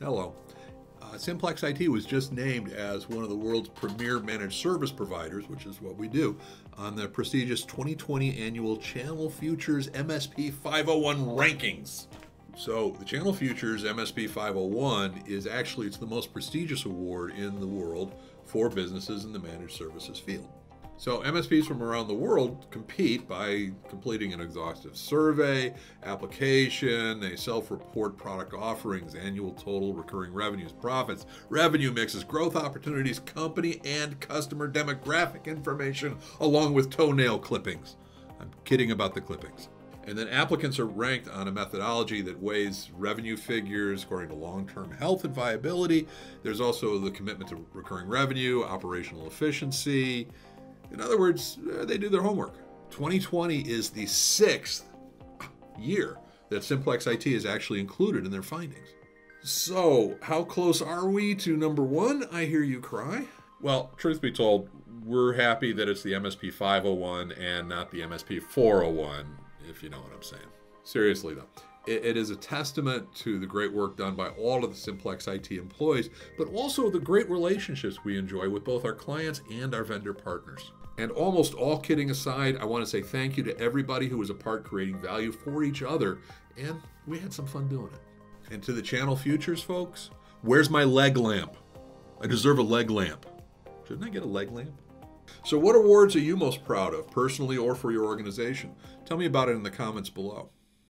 Hello. Uh, Simplex IT was just named as one of the world's premier managed service providers, which is what we do, on the prestigious 2020 annual Channel Futures MSP 501 rankings. So the Channel Futures MSP 501 is actually it's the most prestigious award in the world for businesses in the managed services field. So MSPs from around the world compete by completing an exhaustive survey, application, they self-report product offerings, annual total recurring revenues, profits, revenue mixes, growth opportunities, company and customer demographic information, along with toenail clippings. I'm kidding about the clippings. And then applicants are ranked on a methodology that weighs revenue figures according to long term health and viability. There's also the commitment to recurring revenue, operational efficiency, in other words, uh, they do their homework. 2020 is the sixth year that Simplex IT is actually included in their findings. So, how close are we to number one? I hear you cry. Well, truth be told, we're happy that it's the MSP 501 and not the MSP 401, if you know what I'm saying. Seriously, though, it, it is a testament to the great work done by all of the Simplex IT employees, but also the great relationships we enjoy with both our clients and our vendor partners. And almost all kidding aside, I want to say thank you to everybody who was a part creating value for each other, and we had some fun doing it. And to the channel futures folks, where's my leg lamp? I deserve a leg lamp. Shouldn't I get a leg lamp? So, what awards are you most proud of, personally or for your organization? Tell me about it in the comments below.